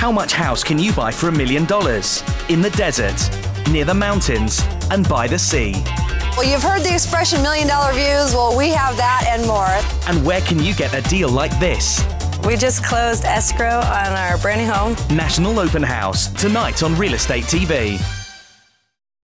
How much house can you buy for a million dollars? In the desert, near the mountains, and by the sea? Well, you've heard the expression million dollar views. Well, we have that and more. And where can you get a deal like this? We just closed escrow on our brand new home. National Open House, tonight on Real Estate TV.